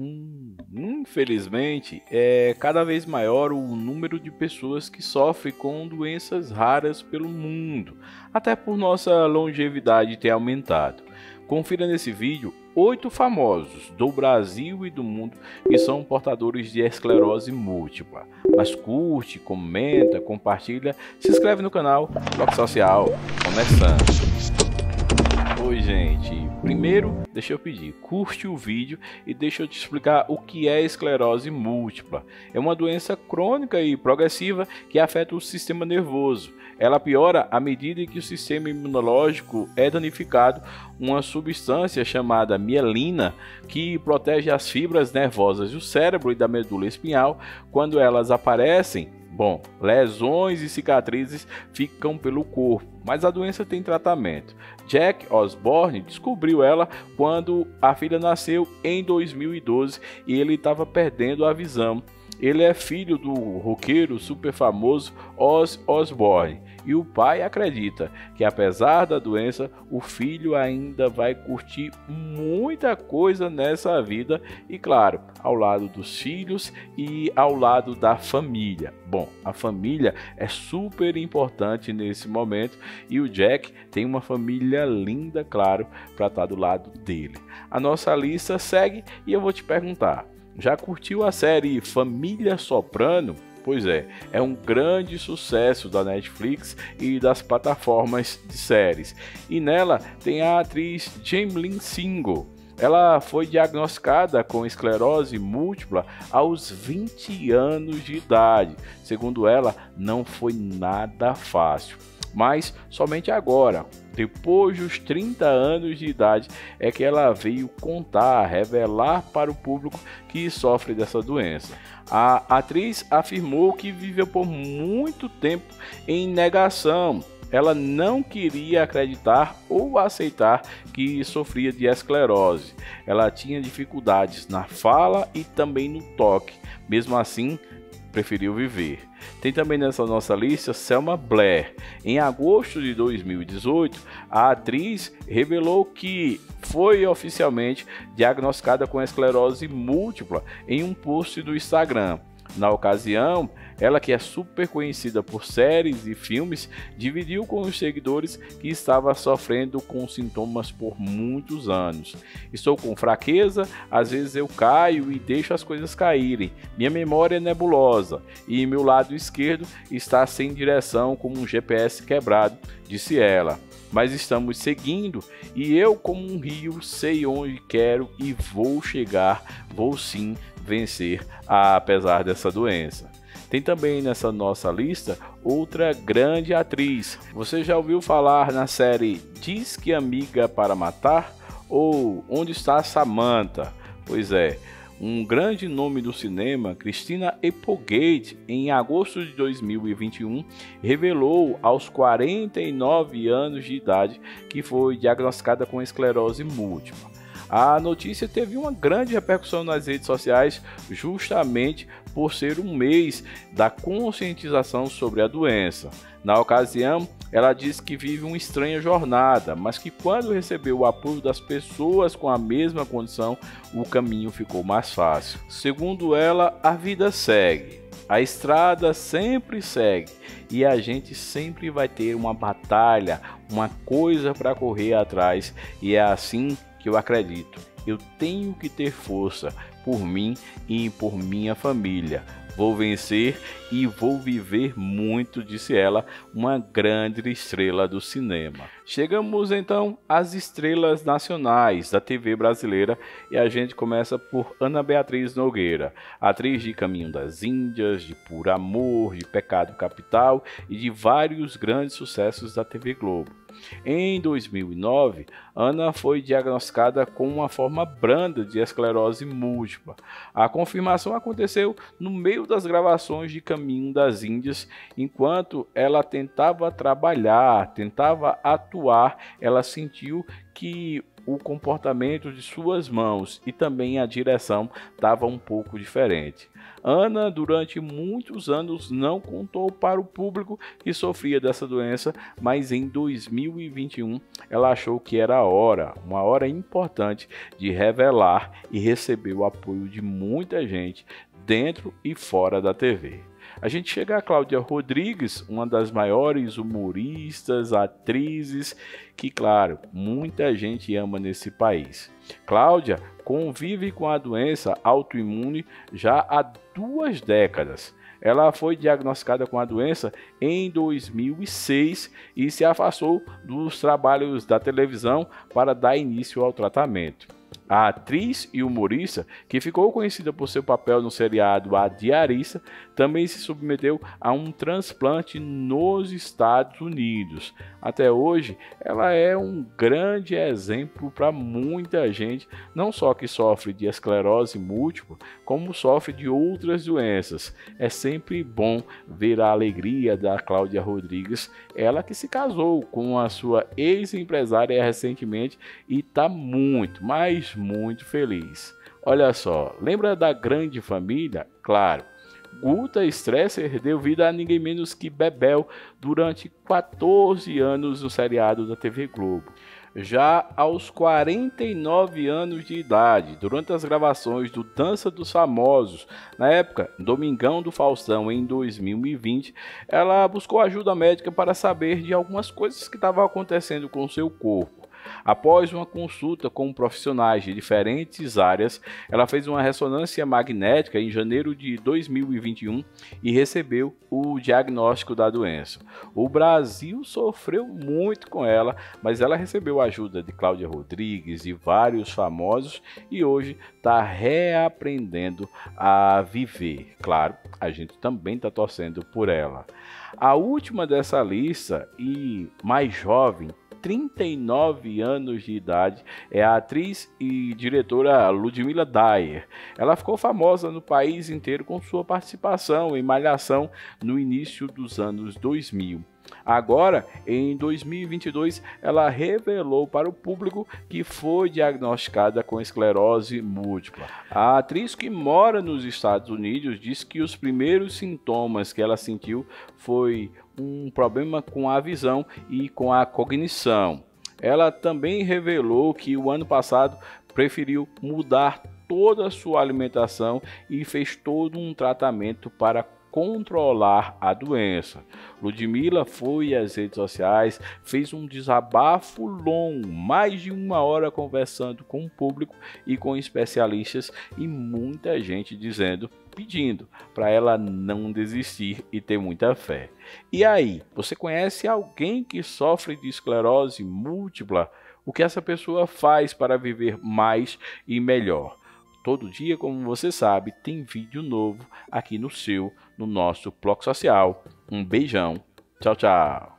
Hum, infelizmente, é cada vez maior o número de pessoas que sofrem com doenças raras pelo mundo, até por nossa longevidade ter aumentado. Confira nesse vídeo oito famosos do Brasil e do mundo que são portadores de esclerose múltipla. Mas curte, comenta, compartilha, se inscreve no canal, Bloco Social, começando. Oi gente, Primeiro, deixa eu pedir, curte o vídeo e deixa eu te explicar o que é esclerose múltipla. É uma doença crônica e progressiva que afeta o sistema nervoso. Ela piora à medida que o sistema imunológico é danificado, uma substância chamada mielina que protege as fibras nervosas do cérebro e da medula espinhal. Quando elas aparecem, Bom, lesões e cicatrizes ficam pelo corpo, mas a doença tem tratamento. Jack Osborne descobriu ela quando a filha nasceu em 2012 e ele estava perdendo a visão. Ele é filho do roqueiro super famoso Oz Osborne e o pai acredita que apesar da doença, o filho ainda vai curtir muita coisa nessa vida e claro, ao lado dos filhos e ao lado da família. Bom, a família é super importante nesse momento e o Jack tem uma família linda, claro, para estar tá do lado dele. A nossa lista segue e eu vou te perguntar: já curtiu a série Família Soprano? Pois é, é um grande sucesso da Netflix e das plataformas de séries. E nela tem a atriz Jamelyn Single. Ela foi diagnosticada com esclerose múltipla aos 20 anos de idade. Segundo ela, não foi nada fácil mas somente agora, depois dos 30 anos de idade, é que ela veio contar, revelar para o público que sofre dessa doença. A atriz afirmou que viveu por muito tempo em negação. Ela não queria acreditar ou aceitar que sofria de esclerose. Ela tinha dificuldades na fala e também no toque. Mesmo assim, preferiu viver. Tem também nessa nossa lista Selma Blair. Em agosto de 2018, a atriz revelou que foi oficialmente diagnosticada com esclerose múltipla em um post do Instagram. Na ocasião, ela que é super conhecida por séries e filmes, dividiu com os seguidores que estava sofrendo com sintomas por muitos anos. Estou com fraqueza, às vezes eu caio e deixo as coisas caírem. Minha memória é nebulosa e meu lado esquerdo está sem direção como um GPS quebrado, disse ela mas estamos seguindo e eu, como um rio, sei onde quero e vou chegar, vou sim vencer apesar dessa doença. Tem também nessa nossa lista outra grande atriz. Você já ouviu falar na série Diz que Amiga para Matar? Ou Onde está Samantha? Pois é, um grande nome do cinema, Christina Applegate, em agosto de 2021, revelou aos 49 anos de idade que foi diagnosticada com esclerose múltipla. A notícia teve uma grande repercussão nas redes sociais, justamente por ser um mês da conscientização sobre a doença. Na ocasião, ela disse que vive uma estranha jornada, mas que quando recebeu o apoio das pessoas com a mesma condição, o caminho ficou mais fácil. Segundo ela, a vida segue. A estrada sempre segue e a gente sempre vai ter uma batalha, uma coisa para correr atrás, e é assim eu acredito. Eu tenho que ter força por mim e por minha família. Vou vencer e vou viver muito, disse ela, uma grande estrela do cinema. Chegamos então às estrelas nacionais da TV brasileira e a gente começa por Ana Beatriz Nogueira, atriz de Caminho das Índias, de Por Amor, de Pecado Capital e de vários grandes sucessos da TV Globo. Em 2009, Ana foi diagnosticada com uma forma branda de esclerose múltipla. A confirmação aconteceu no meio das gravações de Caminho das Índias, enquanto ela tentava trabalhar, tentava atuar, ela sentiu que o comportamento de suas mãos e também a direção estava um pouco diferente. Ana, durante muitos anos, não contou para o público que sofria dessa doença, mas em 2021 ela achou que era a hora, uma hora importante, de revelar e receber o apoio de muita gente dentro e fora da TV. A gente chega a Cláudia Rodrigues, uma das maiores humoristas, atrizes, que, claro, muita gente ama nesse país. Cláudia convive com a doença autoimune já há duas décadas. Ela foi diagnosticada com a doença em 2006 e se afastou dos trabalhos da televisão para dar início ao tratamento. A atriz e humorista, que ficou conhecida por seu papel no seriado A Diarista, também se submeteu a um transplante nos Estados Unidos. Até hoje, ela é um grande exemplo para muita gente, não só que sofre de esclerose múltipla, como sofre de outras doenças. É sempre bom ver a alegria da Cláudia Rodrigues, ela que se casou com a sua ex-empresária recentemente e está muito, mas muito feliz. Olha só, lembra da grande família? Claro. Guta Stresser deu vida a ninguém menos que Bebel durante 14 anos no seriado da TV Globo. Já aos 49 anos de idade, durante as gravações do Dança dos Famosos, na época Domingão do Faustão em 2020, ela buscou ajuda médica para saber de algumas coisas que estavam acontecendo com seu corpo. Após uma consulta com profissionais de diferentes áreas, ela fez uma ressonância magnética em janeiro de 2021 e recebeu o diagnóstico da doença. O Brasil sofreu muito com ela, mas ela recebeu a ajuda de Cláudia Rodrigues e vários famosos e hoje está reaprendendo a viver. Claro, a gente também está torcendo por ela. A última dessa lista e mais jovem 39 anos de idade, é a atriz e diretora Ludmila Dyer. Ela ficou famosa no país inteiro com sua participação em Malhação no início dos anos 2000. Agora, em 2022, ela revelou para o público que foi diagnosticada com esclerose múltipla. A atriz que mora nos Estados Unidos diz que os primeiros sintomas que ela sentiu foi um problema com a visão e com a cognição. Ela também revelou que o ano passado preferiu mudar toda a sua alimentação e fez todo um tratamento para controlar a doença. Ludmilla foi às redes sociais, fez um desabafo longo, mais de uma hora conversando com o público e com especialistas e muita gente dizendo, pedindo para ela não desistir e ter muita fé. E aí, você conhece alguém que sofre de esclerose múltipla? O que essa pessoa faz para viver mais e melhor? Todo dia, como você sabe, tem vídeo novo aqui no seu, no nosso Bloco Social. Um beijão. Tchau, tchau.